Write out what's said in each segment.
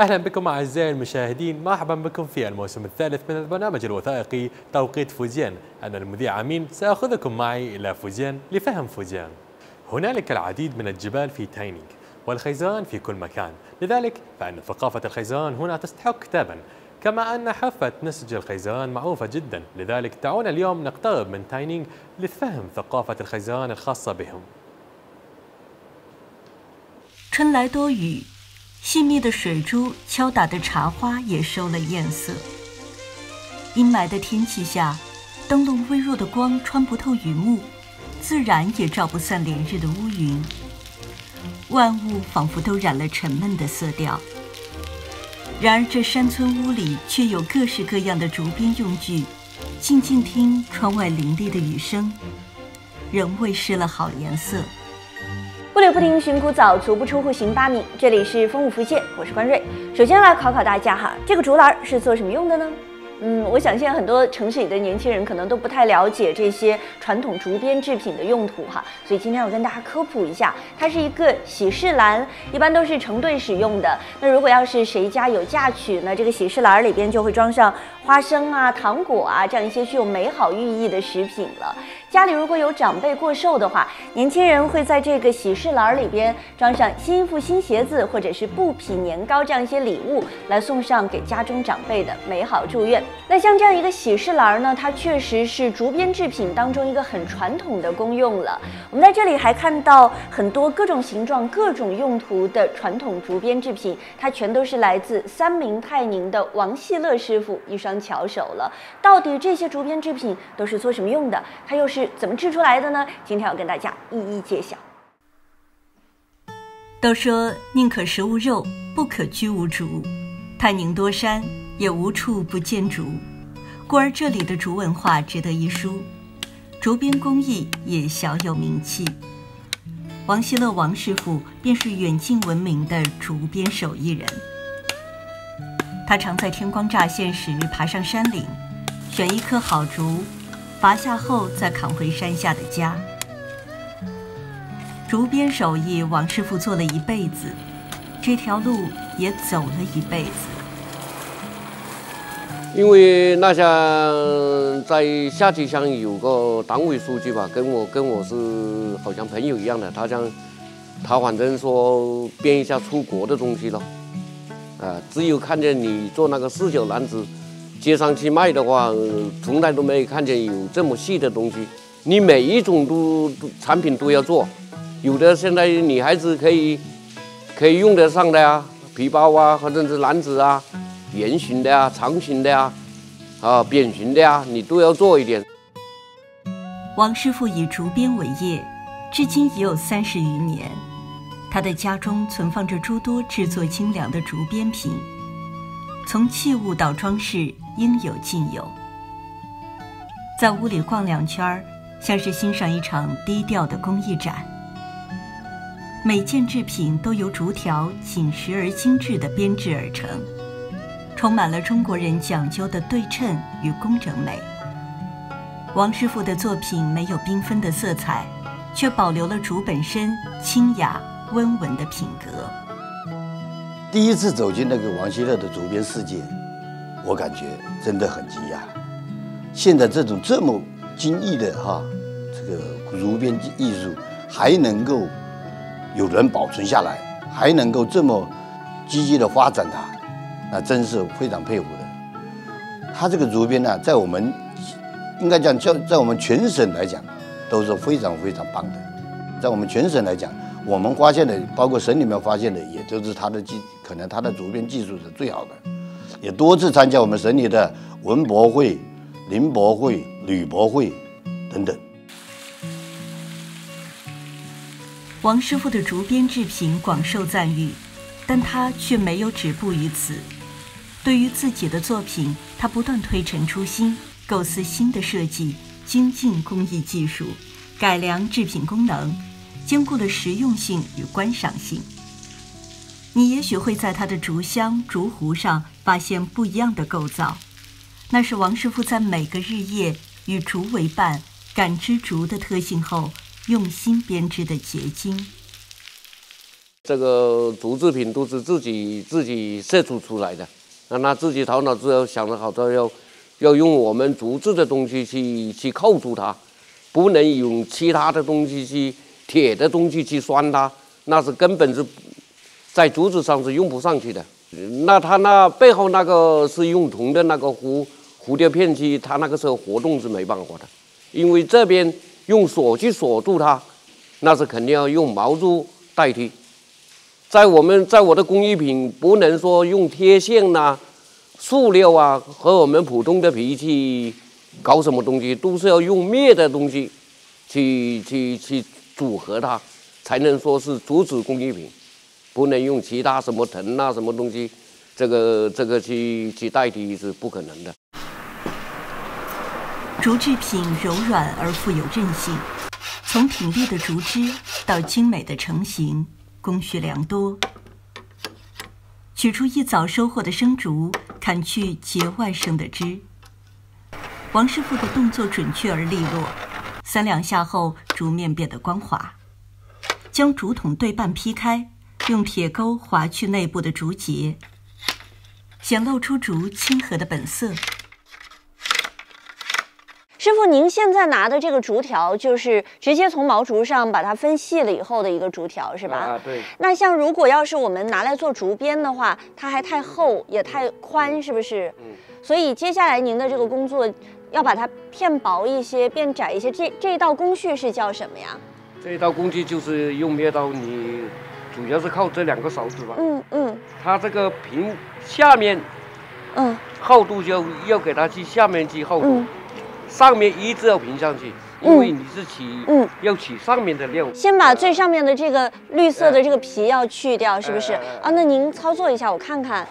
أهلا بكم أعزائي المشاهدين مرحبا بكم في الموسم الثالث من البرنامج الوثائقي توقيت فوزيان. أنا المذيع أمين سأخذكم معي إلى فوزيان لفهم فوزيان. هنالك العديد من الجبال في تاينينغ والخيزران في كل مكان. لذلك فإن ثقافة الخيزران هنا تستحق كتابا. كما أن حافة نسج الخيزران معروفة جدا. لذلك دعونا اليوم نقترب من تاينينغ لفهم ثقافة الخيزران الخاصة بهم. 细密的水珠敲打的茶花也收了艳色。阴霾的天气下，灯笼微弱的光穿不透雨幕，自然也照不散连日的乌云。万物仿佛都染了沉闷的色调。然而，这山村屋里却有各式各样的竹编用具。静静听窗外凌厉的雨声，仍未失了好颜色。不停，寻古早，足不出户行八米。这里是风舞福建，我是关瑞。首先来考考大家哈，这个竹篮是做什么用的呢？嗯，我想现在很多城市里的年轻人可能都不太了解这些传统竹编制品的用途哈，所以今天要跟大家科普一下，它是一个喜事篮，一般都是成对使用的。那如果要是谁家有嫁娶呢，这个喜事篮里边就会装上花生啊、糖果啊这样一些具有美好寓意的食品了。家里如果有长辈过寿的话，年轻人会在这个喜事篮里边装上新衣服、新鞋子，或者是布匹、年糕这样一些礼物，来送上给家中长辈的美好祝愿。那像这样一个喜事篮呢，它确实是竹编制品当中一个很传统的功用了。我们在这里还看到很多各种形状、各种用途的传统竹编制品，它全都是来自三明泰宁的王细乐师傅一双巧手了。到底这些竹编制品都是做什么用的？它又是？怎么制出来的呢？今天要跟大家一一揭晓。都说宁可食无肉，不可居无竹。泰宁多山，也无处不见竹，故而这里的竹文化值得一书，竹编工艺也小有名气。王希乐王师傅便是远近闻名的竹编手艺人。他常在天光乍现时爬上山岭，选一棵好竹。拔下后再扛回山下的家。竹编手艺，王师傅做了一辈子，这条路也走了一辈子。因为那像在下集乡有个党委书记吧，跟我跟我是好像朋友一样的，他讲他反正说编一下出国的东西了，啊，只有看见你做那个四角篮子。街上去卖的话，从来都没有看见有这么细的东西。你每一种都产品都要做，有的现在女孩子可以可以用得上的呀，皮包啊，或者是篮子啊，圆形的啊，长形的啊，啊，扁形的呀，你都要做一点。王师傅以竹编为业，至今已有三十余年。他的家中存放着诸多制作精良的竹编品。从器物到装饰，应有尽有。在屋里逛两圈儿，像是欣赏一场低调的工艺展。每件制品都由竹条紧实而精致地编制而成，充满了中国人讲究的对称与工整美。王师傅的作品没有缤纷的色彩，却保留了竹本身清雅温文的品格。第一次走进那个王希乐的竹编世界，我感觉真的很惊讶。现在这种这么精益的哈，这个竹编艺术还能够有人保存下来，还能够这么积极的发展它，那真是非常佩服的。他这个竹编呢，在我们应该讲，在在我们全省来讲，都是非常非常棒的。在我们全省来讲。我们发现的，包括省里面发现的，也都是他的技，可能他的竹编技术是最好的，也多次参加我们省里的文博会、林博会、旅博会等等。王师傅的竹编制品广受赞誉，但他却没有止步于此。对于自己的作品，他不断推陈出新，构思新的设计，精进工艺技术，改良制品功能。兼顾了实用性与观赏性，你也许会在它的竹箱、竹壶上发现不一样的构造，那是王师傅在每个日夜与竹为伴、感知竹的特性后，用心编织的结晶。这个竹制品都是自己自己设计出来的，让他自己头脑之后想了好多要要用我们竹制的东西去去扣住它，不能用其他的东西去铁的东西去拴它，那是根本是在竹子上是用不上去的。那它那背后那个是用铜的那个蝴蝴蝶片去，它那个时候活动是没办法的，因为这边用锁去锁住它，那是肯定要用毛珠代替。在我们在我的工艺品不能说用贴线呐、塑料啊和我们普通的皮去搞什么东西，都是要用灭的东西去去去组合它，才能说是竹子工艺品，不能用其他什么藤啊什么东西，这个这个去去代替是不可能的。竹制品柔软而富有韧性，从挺立的竹枝到精美的成型。工序良多，取出一早收获的生竹，砍去节外生的枝。王师傅的动作准确而利落，三两下后，竹面变得光滑。将竹筒对半劈开，用铁钩划去内部的竹节，显露出竹亲和的本色。师傅，您现在拿的这个竹条，就是直接从毛竹上把它分细了以后的一个竹条，是吧？啊，对。那像如果要是我们拿来做竹编的话，它还太厚也太宽，是不是？嗯。所以接下来您的这个工作要把它片薄一些、变窄一些。这这一道工序是叫什么呀？这一道工序就是用灭刀，你主要是靠这两个勺子吧？嗯嗯。它这个平下面，嗯，厚度就要给它去下面去厚度。上面一直要平上去，因为你是起，嗯，要起上面的料。先把最上面的这个绿色的这个皮要去掉，是不是？啊，那您操作一下，我看看。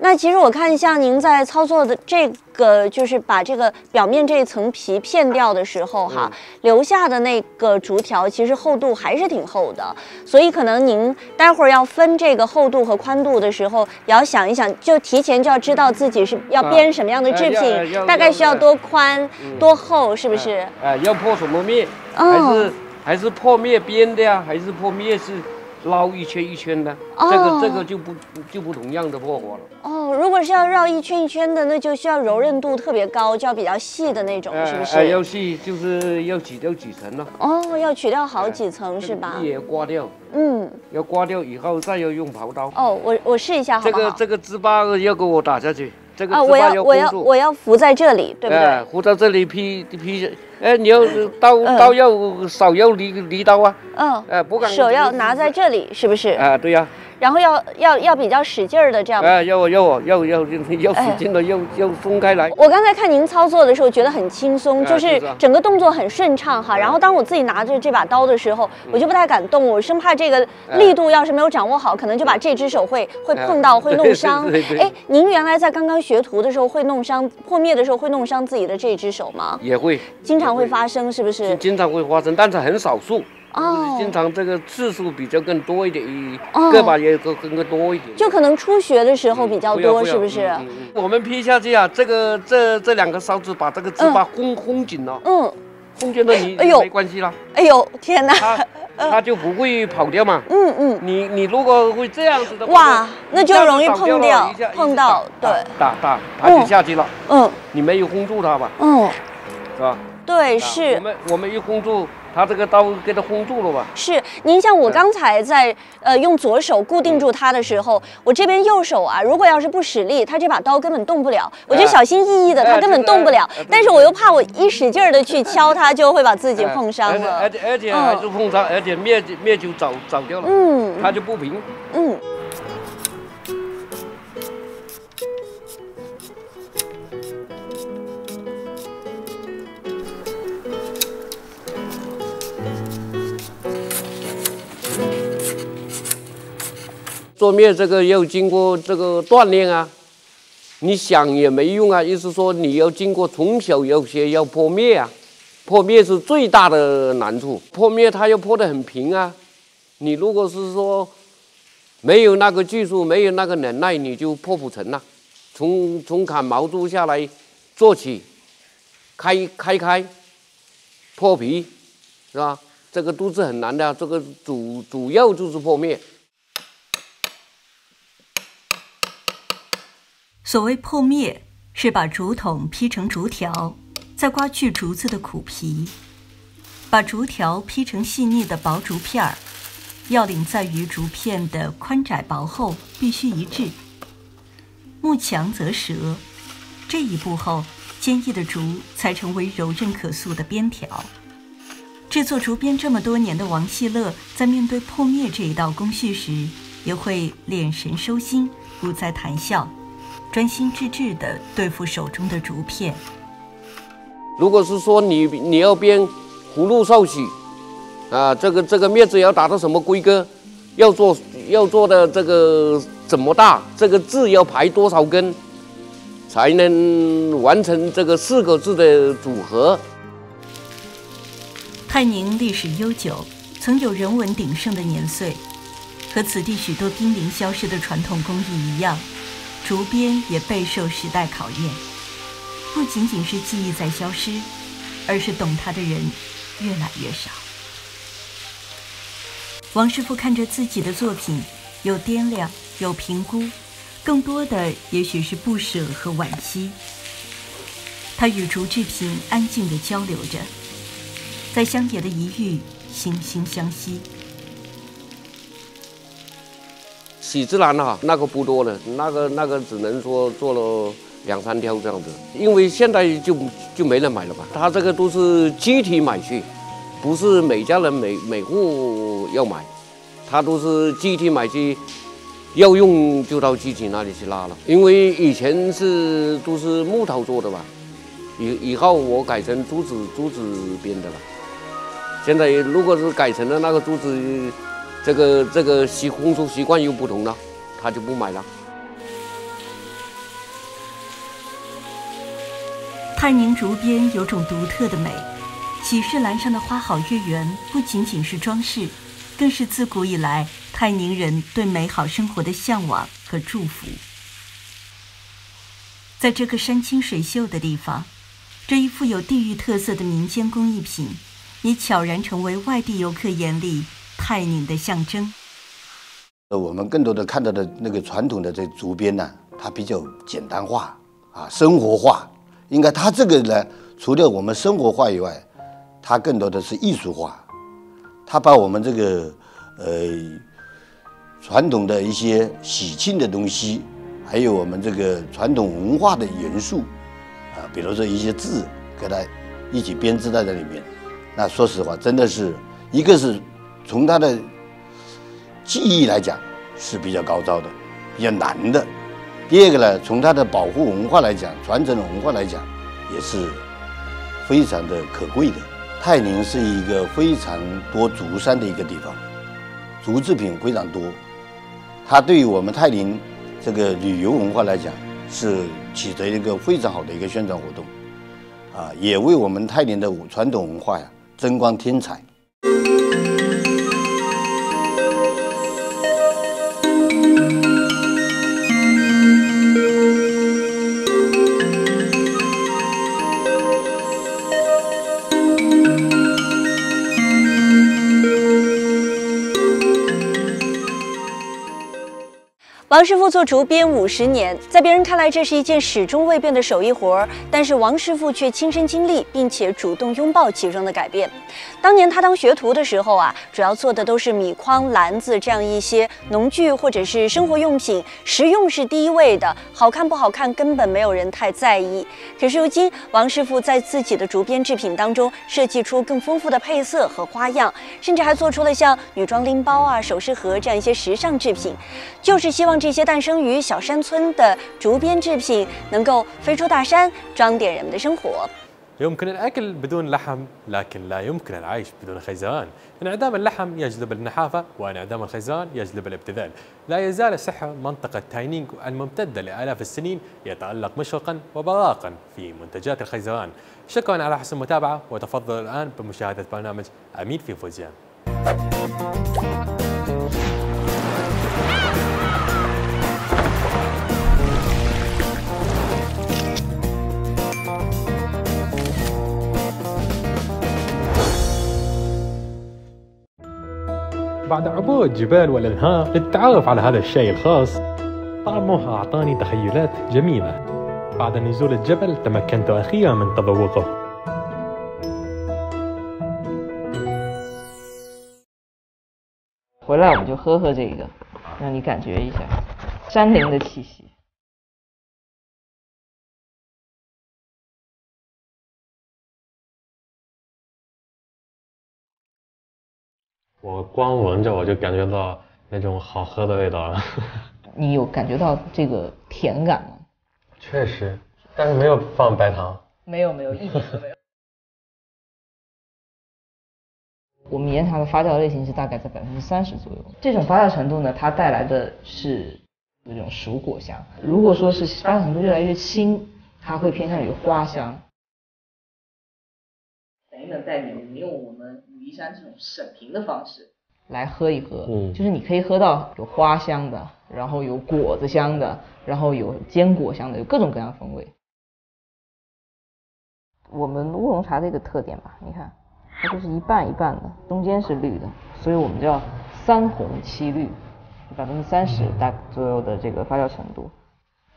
那其实我看像您在操作的这个，就是把这个表面这一层皮片掉的时候，哈，留下的那个竹条其实厚度还是挺厚的，所以可能您待会儿要分这个厚度和宽度的时候，也要想一想，就提前就要知道自己是要编什么样的制品，大概需要多宽、多厚，是不是？哎，要破什么面？还是还是破面编的呀？还是破面是？绕一圈一圈的，这个这个就不就不同样的破法了。哦，如果是要绕一圈一圈的，那就需要柔韧度特别高，就要比较细的那种，是不是？要细就是要取掉几层了。哦，要取掉好几层是吧？也刮掉。嗯。要刮掉以后，再要用刨刀。哦，我我试一下好好？这个这个糍粑要给我打下去。这个啊，我要我要我要扶在这里，对不对？扶在这里劈劈，哎，你要刀刀要手要离离刀啊。嗯。哎，不敢。手要拿在这里，是不是？啊，对呀。然后要要要比较使劲儿的这样。哎，要我要我要要要使劲的，要要松开来。我刚才看您操作的时候，觉得很轻松，就是整个动作很顺畅哈。然后当我自己拿着这把刀的时候，我就不太敢动，我生怕这个力度要是没有掌握好，可能就把这只手会会碰到，会弄伤。哎，您原来在刚刚学徒的时候会弄伤破灭的时候会弄伤自己的这只手吗？也会，经常会发生，是不是？经常会发生，但是很少数。哦，经常这个次数比较更多一点，个把也更更多一点。就可能初学的时候比较多，是不是？我们劈下去啊，这个这这两个勺子把这个糍粑烘烘紧了，嗯，封紧了你哎呦没关系了。哎呦天哪，它就不会跑掉嘛。嗯嗯，你你如果会这样子的，哇，那就容易碰掉，碰到对，打打它就下去了。嗯，你没有封住它吧？嗯，是吧？对，是。我们我们一封住。他这个刀给他封住了吧？是，您像我刚才在呃用左手固定住它的时候，我这边右手啊，如果要是不使力，它这把刀根本动不了。我就小心翼翼的，它根本动不了。但是我又怕我一使劲的去敲它，就会把自己碰伤了。而且而且还是碰伤，而且面面就早早掉了。嗯，它就不平。嗯。做面这个要经过这个锻炼啊，你想也没用啊。意思说你要经过从小要学要破面啊，破面是最大的难处。破面它要破得很平啊。你如果是说没有那个技术，没有那个能耐，你就破不成了。从从砍毛竹下来做起，开开开破皮，是吧？这个都是很难的，这个主主要就是破灭。所谓破灭，是把竹筒劈成竹条，再刮去竹子的苦皮，把竹条劈成细腻的薄竹片儿。要领在于竹片的宽窄薄厚必须一致。木强则折，这一步后，坚毅的竹才成为柔韧可塑的边条。制作竹编这么多年的王希乐，在面对破灭这一道工序时，也会敛神收心，不再谈笑，专心致志地对付手中的竹片。如果是说你你要编葫芦少许，啊，这个这个面子要达到什么规格？要做要做的这个怎么大？这个字要排多少根，才能完成这个四个字的组合？泰宁历史悠久，曾有人文鼎盛的年岁。和此地许多濒临消失的传统工艺一样，竹编也备受时代考验。不仅仅是技艺在消失，而是懂它的人越来越少。王师傅看着自己的作品，有掂量，有评估，更多的也许是不舍和惋惜。他与竹制品安静地交流着。在乡野的一隅，惺惺相惜。喜之郎啊，那个不多了，那个那个只能说做了两三条这样子，因为现在就就没人买了吧？他这个都是集体买去，不是每家人每每户要买，他都是集体买去，要用就到集体那里去拉了。因为以前是都是木头做的吧，以以后我改成竹子竹子编的了。现在如果是改成了那个竹子，这个这个习风俗习惯又不同了，他就不买了。泰宁竹编有种独特的美，喜事栏上的花好月圆不仅仅是装饰，更是自古以来泰宁人对美好生活的向往和祝福。在这个山清水秀的地方，这一富有地域特色的民间工艺品。也悄然成为外地游客眼里害宁的象征。呃，我们更多的看到的那个传统的这竹编呢，它比较简单化啊，生活化。应该它这个呢，除了我们生活化以外，它更多的是艺术化。它把我们这个呃传统的一些喜庆的东西，还有我们这个传统文化的元素啊，比如说一些字，给它一起编织在这里面。那说实话，真的是一个是从它的技艺来讲是比较高超的，比较难的；第二个呢，从它的保护文化来讲，传承文化来讲，也是非常的可贵的。泰宁是一个非常多竹山的一个地方，竹制品非常多，它对于我们泰宁这个旅游文化来讲，是起着一个非常好的一个宣传活动，啊，也为我们泰宁的传统文化呀。增光添彩。王师傅做竹编五十年，在别人看来这是一件始终未变的手艺活儿，但是王师傅却亲身经历，并且主动拥抱其中的改变。当年他当学徒的时候啊，主要做的都是米筐、篮子这样一些农具或者是生活用品，实用是第一位的，好看不好看根本没有人太在意。可是如今，王师傅在自己的竹编制品当中设计出更丰富的配色和花样，甚至还做出了像女装拎包啊、首饰盒这样一些时尚制品，就是希望这。这些诞生于小山村的竹编制品能够飞出大山，装点人们的生活。يمكن الأكل بدون لحم لكن لا يمكن العيش بدون خيزران انعدام اللحم يجلب النحافة وانعدام الخيزران يجلب الابتذال لا يزال سحر منطقة تاينينغ الممتدة لآلاف السنين يتألق مشرقا وبراقا في منتجات الخيزران شكرا على حسن المتابعة وتفضل الآن بمشاهدة برنامج أمين في فوزيان بعد عبور الجبال والأنهار للتعرف على هذا الشاي الخاص. طعمه أعطاني تخيلات جميلة. بعد نزول الجبل تمكنت أخيرا من تذوقه. 我光闻着我就感觉到那种好喝的味道了。你有感觉到这个甜感吗？确实，但是没有放白糖。没有没有，一点都没有。我们岩茶的发酵类型是大概在百分之三十左右。这种发酵程度呢，它带来的是那种熟果香。如果说是发酵程度越来越轻，它会偏向于花香。等一等，带你们用我们山这种审评的方式来喝一喝，嗯，就是你可以喝到有花香的，然后有果子香的，然后有坚果香的，有各种各样风味。我们乌龙茶的一个特点吧，你看。它就是一半一半的，中间是绿的，所以我们叫三红七绿，百分之三十大左右的这个发酵程度。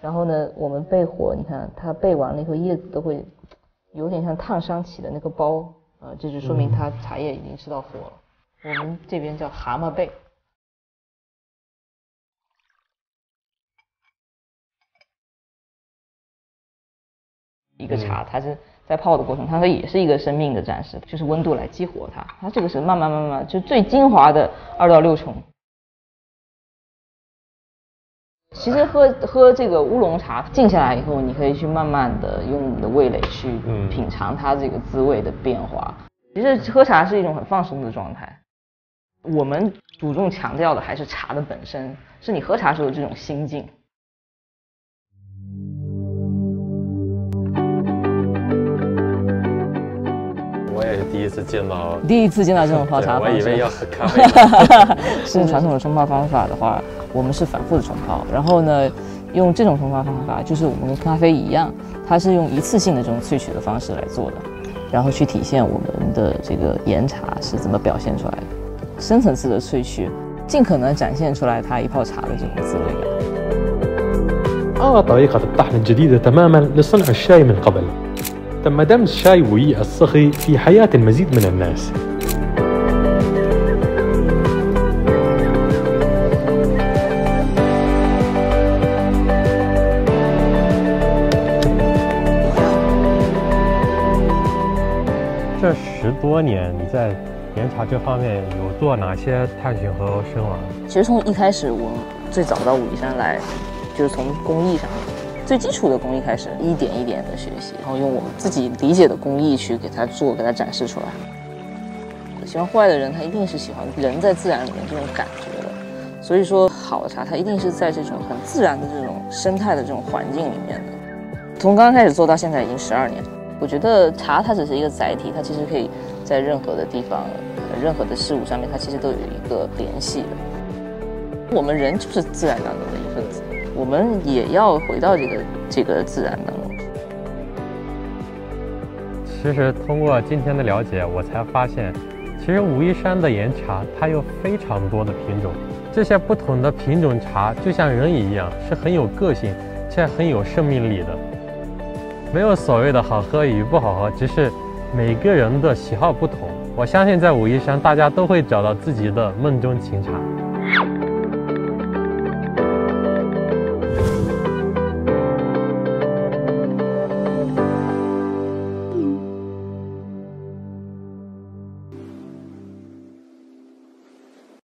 然后呢，我们焙火，你看它焙完了以后，叶子都会有点像烫伤起的那个包，呃，这就说明它茶叶已经吃到火了。我们这边叫蛤蟆背。一个茶，它是。在泡的过程，它也是一个生命的展示，就是温度来激活它。它这个是慢慢慢慢，就最精华的二到六重。其实喝喝这个乌龙茶，静下来以后，你可以去慢慢的用你的味蕾去品尝它这个滋味的变化。其实喝茶是一种很放松的状态。我们主重强调的还是茶的本身，是你喝茶时候这种心境。第一次见到，第一次见到这种泡茶方式，我以为要喝咖啡。是传统的冲泡方法的话，我们是反复的冲泡，然后呢，用这种冲泡方法，就是我们跟咖啡一样，它是用一次性的这种萃取的方式来做的，然后去体现我们的这个岩茶是怎么表现出来的，深层次的萃取，尽可能展现出来它一泡茶的这种滋味感。啊طريقة الطحن الجديدة تماما لصنع الشاي من قبل. تم دمج شاي وي الصخي في حياة المزيد من الناس 这十多年，你在岩茶这方面有做哪些探寻和深挖？其实从一开始，我最早到武夷山来，就是从工艺上面。 最基础的工艺开始，一点一点的学习，然后用我们自己理解的工艺去给它做，给它展示出来。喜欢户外的人，他一定是喜欢人在自然里面这种感觉的。所以说，好的茶，它一定是在这种很自然的这种生态的这种环境里面的。从刚刚开始做到现在已经十二年，我觉得茶它只是一个载体，它其实可以在任何的地方、任何的事物上面，它其实都有一个联系的。我们人就是自然当中的一份子。我们也要回到这个这个自然当中。其实通过今天的了解，我才发现，其实武夷山的岩茶它有非常多的品种，这些不同的品种茶就像人一样，是很有个性且很有生命力的。没有所谓的好喝与不好喝，只是每个人的喜好不同。我相信在武夷山，大家都会找到自己的梦中情茶。